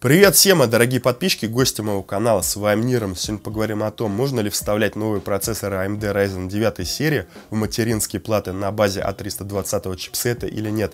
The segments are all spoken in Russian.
Привет всем, дорогие подписчики, гости моего канала, с вами Ниром. Сегодня поговорим о том, можно ли вставлять новые процессоры AMD Ryzen 9 серии в материнские платы на базе A320 чипсета или нет.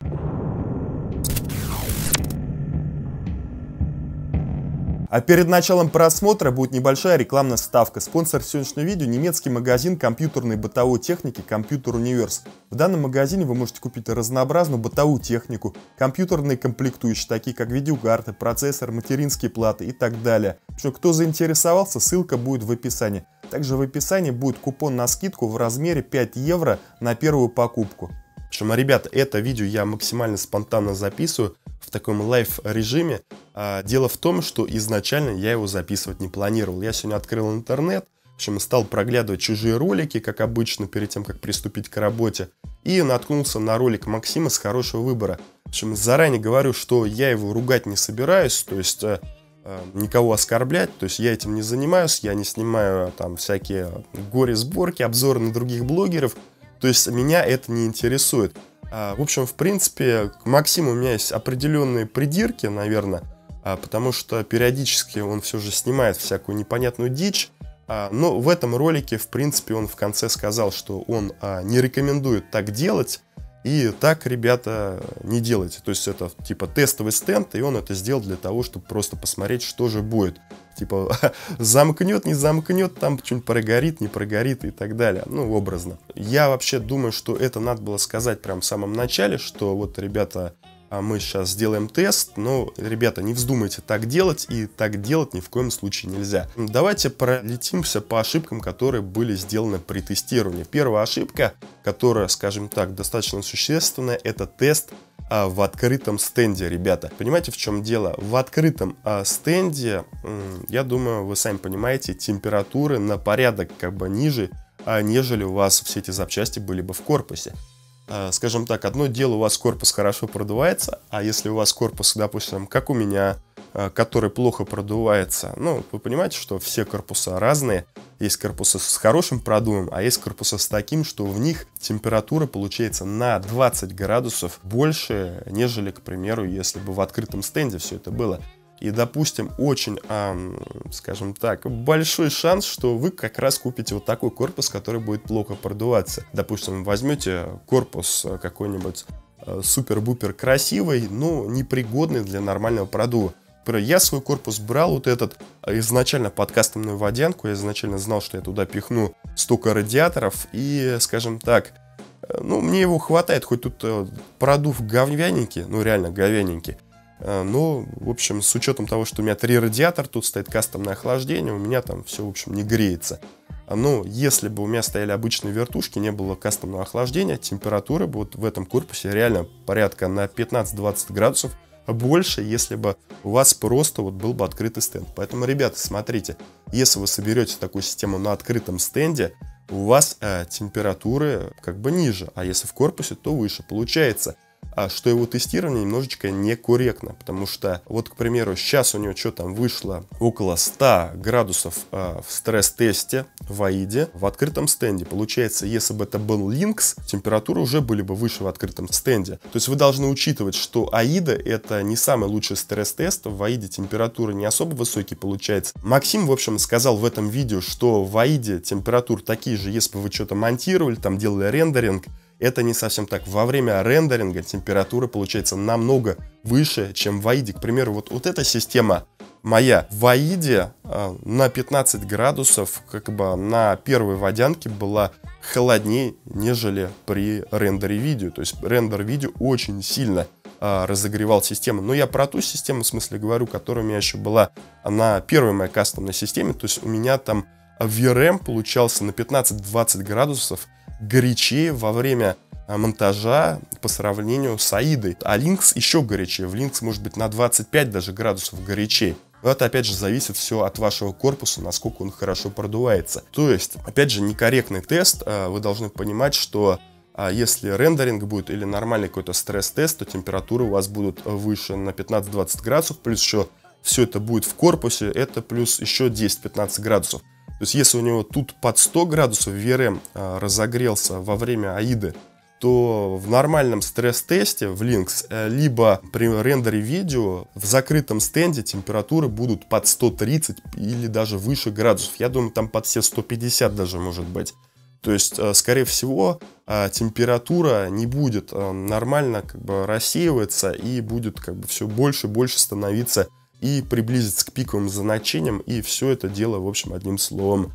А перед началом просмотра будет небольшая рекламная ставка. Спонсор сегодняшнего видео – немецкий магазин компьютерной бытовой техники «Компьютер Универс». В данном магазине вы можете купить разнообразную бытовую технику, компьютерные комплектующие, такие как видеокарты, процессор, материнские платы и так далее. Причем, кто заинтересовался, ссылка будет в описании. Также в описании будет купон на скидку в размере 5 евро на первую покупку. Причем, ребята, это видео я максимально спонтанно записываю в таком live режиме. А, дело в том, что изначально я его записывать не планировал. Я сегодня открыл интернет, в общем, стал проглядывать чужие ролики, как обычно, перед тем, как приступить к работе. И наткнулся на ролик Максима с хорошего выбора. В общем, заранее говорю, что я его ругать не собираюсь, то есть э, э никого оскорблять, то есть я этим не занимаюсь, я не снимаю там всякие горе-сборки, обзоры на других блогеров, то есть меня это не интересует. А, в общем, в принципе, к Максиму у меня есть определенные придирки, наверное, а, потому что периодически он все же снимает всякую непонятную дичь. А, но в этом ролике, в принципе, он в конце сказал, что он не рекомендует так делать, и так, ребята, не делайте. То есть это типа тестовый стенд, и он это сделал для того, чтобы просто посмотреть, что же будет. Типа замкнет, не замкнет, там что-нибудь прогорит, не прогорит и так далее. Ну, образно. Я вообще думаю, что это надо было сказать прям в самом начале, что вот, ребята, а мы сейчас сделаем тест, но, ребята, не вздумайте так делать, и так делать ни в коем случае нельзя. Давайте пролетимся по ошибкам, которые были сделаны при тестировании. Первая ошибка, которая, скажем так, достаточно существенная, это тест а, в открытом стенде, ребята. Понимаете, в чем дело? В открытом а, стенде, я думаю, вы сами понимаете, температуры на порядок как бы ниже, а, нежели у вас все эти запчасти были бы в корпусе. Э, скажем так, одно дело у вас корпус хорошо продувается, а если у вас корпус, допустим, как у меня, который плохо продувается, ну, вы понимаете, что все корпуса разные, есть корпусы с хорошим продувом, а есть корпусы с таким, что в них температура получается на 20 градусов больше, нежели, к примеру, если бы в открытом стенде все это было. И, допустим, очень, эм, скажем так, большой шанс, что вы как раз купите вот такой корпус, который будет плохо продуваться. Допустим, возьмете корпус э, какой-нибудь э, супер-бупер красивый, но непригодный для нормального продува. Я свой корпус брал вот этот э, изначально под кастомную водянку, я изначально знал, что я туда пихну столько радиаторов, и, скажем так, э, ну, мне его хватает, хоть тут продув говняненький, ну, реально говяненький, Э, но, в общем, с учетом того, что у меня три радиатора, тут стоит кастомное охлаждение, у меня там все, в общем, не греется. Но если бы у меня стояли обычные вертушки, не было кастомного охлаждения, температура бы вот в этом корпусе реально порядка на 15-20 градусов больше, если бы у вас просто вот был бы открытый стенд. Поэтому, ребята, смотрите, если вы соберете такую систему на открытом стенде, у вас э, температуры как бы ниже, а если в корпусе, то выше. Получается, что его тестирование немножечко некорректно, потому что, вот, к примеру, сейчас у него что там вышло около 100 градусов э, в стресс-тесте в AIDе в открытом стенде. Получается, если бы это был Lynx, температуры уже были бы выше в открытом стенде. То есть вы должны учитывать, что AIDа это не самый лучший стресс-тест, в AIDе температуры не особо высокие получается. Максим, в общем, сказал в этом видео, что в AIDе температуры такие же, если бы вы что-то монтировали, там делали рендеринг, это не совсем так. Во время рендеринга температура получается намного выше, чем в AIDе. К примеру, вот, вот эта система моя в AIDе э, на 15 градусов, как бы на первой водянке была холоднее, нежели при рендере видео. То есть рендер видео очень сильно э, разогревал систему. Но я про ту систему, в смысле говорю, которая у меня еще была на первой моей кастомной системе. То есть у меня там VRM получался на 15-20 градусов горячее во время а, монтажа по сравнению с Аидой. А Lynx еще горячее. В Lynx может быть на 25 даже градусов горячее. Но это опять же зависит все от вашего корпуса, насколько он хорошо продувается. То есть, опять же, некорректный тест. А, вы должны понимать, что а, если рендеринг будет или нормальный какой-то стресс-тест, то температуры у вас будут выше на 15-20 градусов, плюс еще все это будет в корпусе, это плюс еще 10-15 градусов. То есть если у него тут под 100 градусов VRM а, разогрелся во время АИДы, то в нормальном стресс-тесте в Lynx, э, либо при рендере видео в закрытом стенде температуры будут под 130 или даже выше градусов. Я думаю, там под все 150 даже может быть. То есть, э, скорее всего, э, температура не будет нормально как бы рассеиваться и будет как бы все больше и больше становиться и приблизиться к пиковым значениям. И все это дело, в общем, одним словом,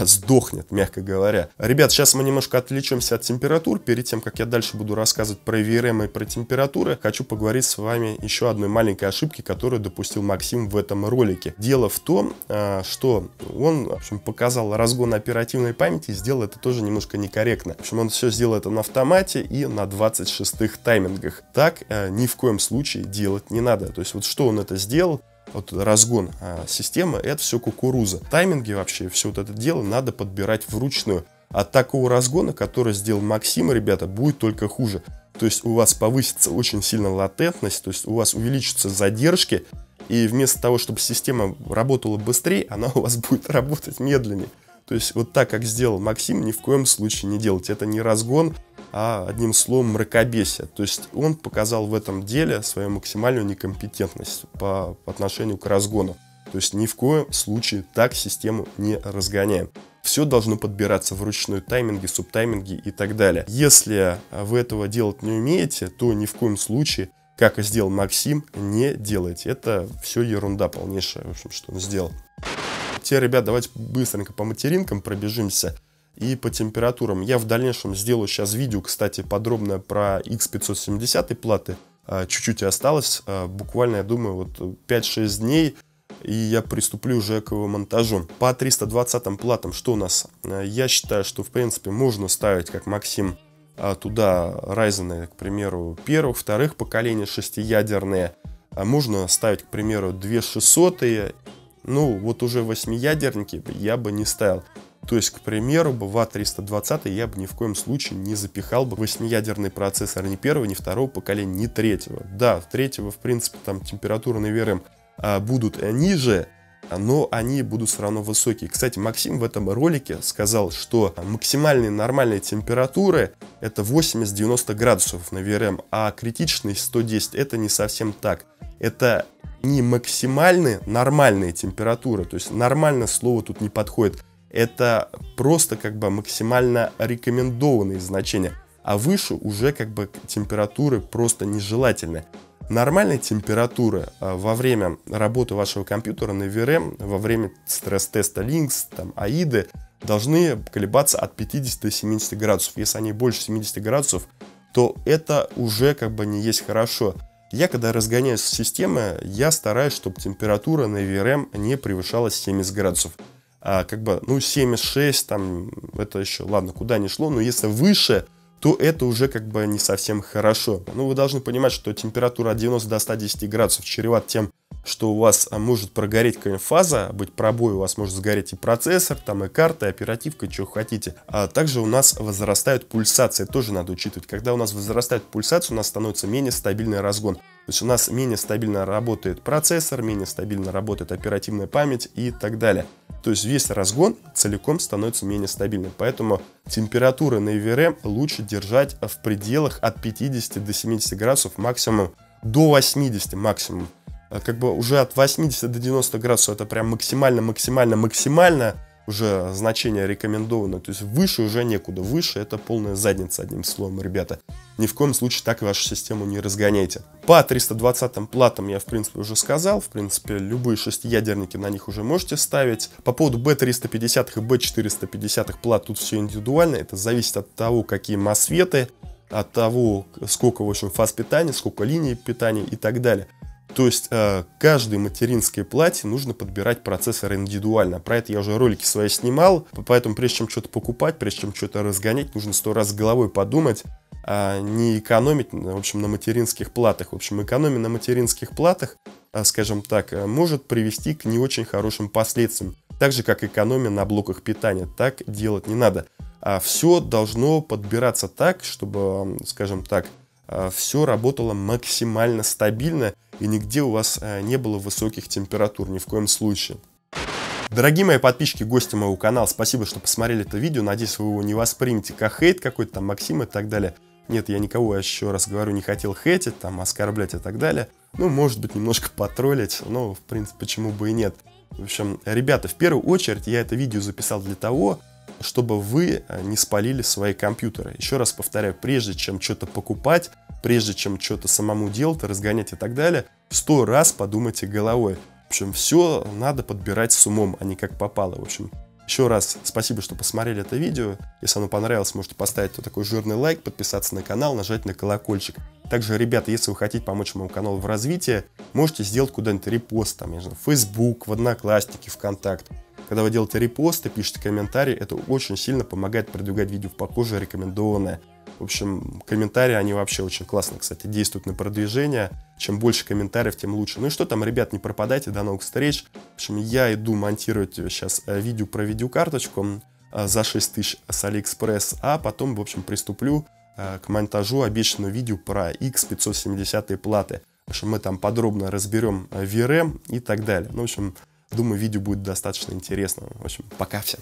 сдохнет, мягко говоря. Ребят, сейчас мы немножко отвлечемся от температур. Перед тем, как я дальше буду рассказывать про VRM и про температуры, хочу поговорить с вами еще одной маленькой ошибки, которую допустил Максим в этом ролике. Дело в том, а, что он, в общем, показал разгон оперативной памяти и сделал это тоже немножко некорректно. В общем, он все сделал это на автомате и на 26-х таймингах. Так а, ни в коем случае делать не надо. То есть вот что он это сделал? Вот разгон а, системы, это все кукуруза. Тайминги вообще, все вот это дело надо подбирать вручную. От такого разгона, который сделал Максим, ребята, будет только хуже. То есть у вас повысится очень сильно латентность, то есть у вас увеличатся задержки, и вместо того, чтобы система работала быстрее, она у вас будет работать медленнее. То есть вот так, как сделал Максим, ни в коем случае не делать. Это не разгон, а одним словом мракобесие. То есть он показал в этом деле свою максимальную некомпетентность по, отношению к разгону. То есть ни в коем случае так систему не разгоняем. Все должно подбираться вручную тайминги, субтайминги и так далее. Если вы этого делать не умеете, то ни в коем случае, как и сделал Максим, не делайте. Это все ерунда полнейшая, в общем, что он сделал. Те, ребят, давайте быстренько по материнкам пробежимся и по температурам. Я в дальнейшем сделаю сейчас видео, кстати, подробно про X570 платы. А, чуть-чуть осталось, а, буквально, я думаю, вот 5-6 дней, и я приступлю уже к его монтажу. По 320 платам что у нас? А, я считаю, что, в принципе, можно ставить, как Максим, туда Ryzen, к примеру, первых, вторых поколений шестиядерные. Можно ставить, к примеру, 2600 ну, вот уже восьмиядерники я бы не ставил. То есть, к примеру, бы в А320 я бы ни в коем случае не запихал бы восьмиядерный процессор ни первого, ни второго поколения, ни третьего. Да, третьего, в принципе, там температура, наверное, а, будут ниже, но они будут все равно высокие. Кстати, Максим в этом ролике сказал, что максимальные нормальные температуры это 80-90 градусов на VRM, а критичные 110 это не совсем так. Это не максимальные нормальные температуры, то есть нормально слово тут не подходит это просто как бы максимально рекомендованные значения, а выше уже как бы температуры просто нежелательны. Нормальная температура а, во время работы вашего компьютера на VRM, во время стресс-теста Lynx, там, AIDA, должны колебаться от 50 до 70 градусов. Если они больше 70 градусов, то это уже как бы не есть хорошо. Я когда разгоняюсь с системы, я стараюсь, чтобы температура на VRM не превышала 70 градусов а, как бы, ну, 7,6, там, это еще, ладно, куда ни шло, но если выше, то это уже как бы не совсем хорошо. Ну, вы должны понимать, что температура от 90 до 110 градусов чреват тем, что у вас а, может прогореть какая-нибудь фаза, быть пробой, у вас может сгореть и процессор, там и карта, и оперативка, что хотите. А также у нас возрастают пульсации, тоже надо учитывать. Когда у нас возрастает пульсация, у нас становится менее стабильный разгон. То есть у нас менее стабильно работает процессор, менее стабильно работает оперативная память и так далее. То есть весь разгон целиком становится менее стабильным. Поэтому температуры на EVRM лучше держать в пределах от 50 до 70 градусов, максимум до 80 максимум. А как бы уже от 80 до 90 градусов это прям максимально, максимально, максимально уже значение рекомендовано. То есть выше уже некуда. Выше это полная задница, одним словом, ребята. Ни в коем случае так вашу систему не разгоняйте. По 320 платам я, в принципе, уже сказал. В принципе, любые шестиядерники на них уже можете ставить. По поводу B350 и B450 плат тут все индивидуально. Это зависит от того, какие масветы, от того, сколько, в общем, фаз питания, сколько линий питания и так далее. То есть э, каждой материнской плате нужно подбирать процессор индивидуально. Про это я уже ролики свои снимал, поэтому прежде чем что-то покупать, прежде чем что-то разгонять, нужно сто раз головой подумать, а не экономить, в общем, на материнских платах. В общем, экономия на материнских платах, э, скажем так, э, может привести к не очень хорошим последствиям. Так же, как экономия на блоках питания. Так делать не надо. А все должно подбираться так, чтобы, скажем так, э, все работало максимально стабильно и нигде у вас э, не было высоких температур, ни в коем случае. Дорогие мои подписчики, гости моего канала, спасибо, что посмотрели это видео. Надеюсь, вы его не воспримете как хейт какой-то там, Максим и так далее. Нет, я никого, еще раз говорю, не хотел хейтить, там, оскорблять и так далее. Ну, может быть, немножко потроллить, но, в принципе, почему бы и нет. В общем, ребята, в первую очередь я это видео записал для того, чтобы вы э, не спалили свои компьютеры. Еще раз повторяю, прежде чем что-то покупать, прежде чем что-то самому делать, разгонять и так далее, сто раз подумайте головой. В общем, все надо подбирать с умом, а не как попало. В общем, еще раз спасибо, что посмотрели это видео. Если оно понравилось, можете поставить вот такой жирный лайк, подписаться на канал, нажать на колокольчик. Также, ребята, если вы хотите помочь моему каналу в развитии, можете сделать куда-нибудь репост, там, я не знаю, в Facebook, в Одноклассники, ВКонтакт. Когда вы делаете репосты, пишете комментарии, это очень сильно помогает продвигать видео в похожее рекомендованное. В общем, комментарии, они вообще очень классно, кстати, действуют на продвижение. Чем больше комментариев, тем лучше. Ну и что там, ребят, не пропадайте, до новых встреч. В общем, я иду монтировать сейчас э, видео про видеокарточку э, за 6 тысяч с Алиэкспресс, а потом, в общем, приступлю э, к монтажу обещанного видео про X570 платы. В общем, мы там подробно разберем VRM и так далее. Ну, в общем, думаю, видео будет достаточно интересно. В общем, пока всем.